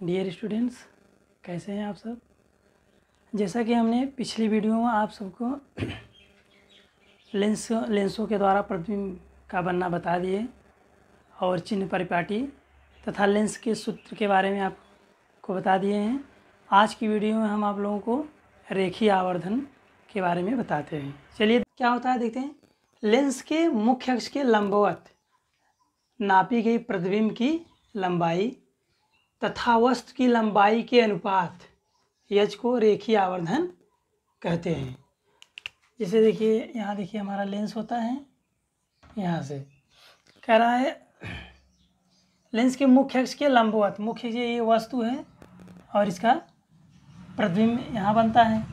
Dear students कैसे हैं आप सब? जैसा कि हमने पिछली वीडियो में आप सबको लेंस लेंसों के द्वारा प्रतिबिंब का बनना बता दिए और चिन्ह परिपाटी तथा लेंस के सूत्र के बारे में आपको बता दिए हैं। आज की वीडियो में हम आप लोगों को रेखी आवर्धन के बारे में बताते हैं। चलिए क्या होता है देखते हैं। लेंस के मुख्य अक्ष के लंबवत नापी गई प्रतिबिंब की लंबाई तथा वस्तु की लंबाई के अनुपात यज को रेखीय आवर्धन कहते हैं। जैसे देखिए, यहाँ देखिए हमारा लेंस होता है। यहाँ से कह रहा है लेंस के मुख्य अक्ष के लंबवत, मुख्य ये वस्तु है और इसका प्रतिबिंब यहाँ बनता है।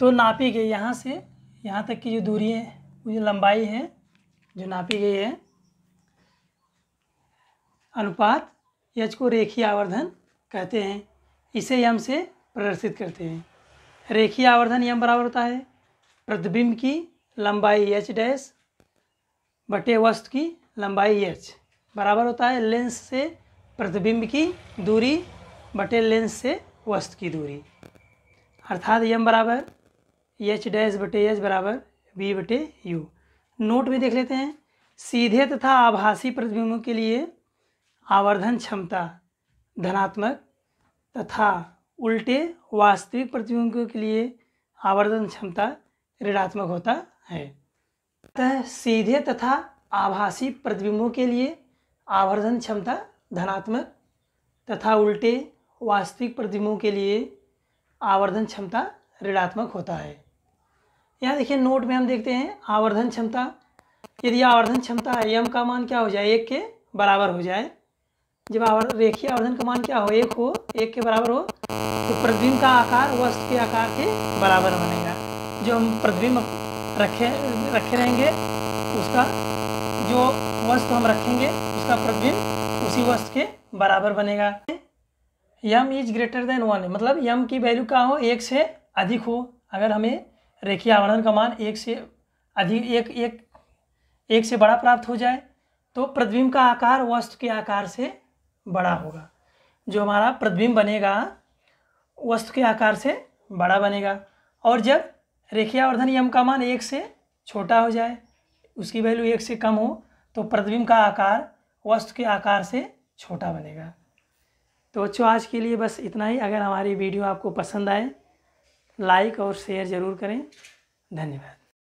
तो नापी गई यहाँ से, यहाँ तक की जो दूरी है, वो जो लंबाई है, जो नापी गई है, अनुपात यज को रेखीय आवर्धन कहते हैं। इसे यम से प्रदर्शित करते हैं। रेखीय आवर्धन यम बराबर होता है। प्रतिबिंब की लंबाई एच डैश बटे वस्तु की लंबाई एच बराबर होता है लेंस से प्रतिबिंब की दूरी बटे लेंस से वस्तु की दूरी। अर्थात यम बराबर एच डैश बटे एच बराबर वी बटे यू नोट में देख लेते हैं। सीधे तथा आभासी प्रतिबिंबों के लिए आवर्धन क्षमता, धनात्मक तथा उल्टे वास्तविक प्रतिबिंबों के लिए आवर्धन क्षमता ऋणात्मक होता है। अतः सीधे तथा आभासी प्रतिबिंबों के लिए आवर्धन क्षमता धनात्मक तथा उल्टे वास्तविक प्रतिबिंबों के लिए आवर्धन क्षमता ऋणात्मक होता है। यहाँ देखिए नोट में हम देखते हैं, आवर्धन क्षमता, यदि आवर्धन क्षमता यम का मान क्या हो जाए? एक के बराबर हो जाए। जब आवर् रेखीय आवर्धन का मान क्या हो? एक हो, एक के बराबर हो तो प्रतिबिंब का आकार वस्तु के आकार के बराबर बनेगा। जो हम प्रतिबिंब रखे रखे रहेंगे, उसका जो वस्तु हम रखेंगे, उसका प्रतिबिंब उसी वस्तु के बराबर बनेगा। M is greater than one मतलब यम की वैल्यू क्या हो? एक से अधिक हो। अगर हमें रेखीय आवर्धन का मान एक से अधिक, एक एक एक से बड़ा प्राप्त हो जाए तो प्रतिबिंब का आकार वस्तु के आकार से बड़ा होगा। जो हमारा प्रतिबिंब बनेगा, वस्तु के आकार से बड़ा बनेगा। और जब रेखीय आवर्धन यम का मान एक से छोटा हो जाए, उसकी वैल्यू एक से कम हो तो प्रतिबिंब का आकार वस्तु के आकार से छोटा बनेगा। तो बच्चों, आज के लिए बस इतना ही। अगर हमारी वीडियो आपको पसंद आए, लाइक और शेयर ज़रूर करें। धन्यवाद।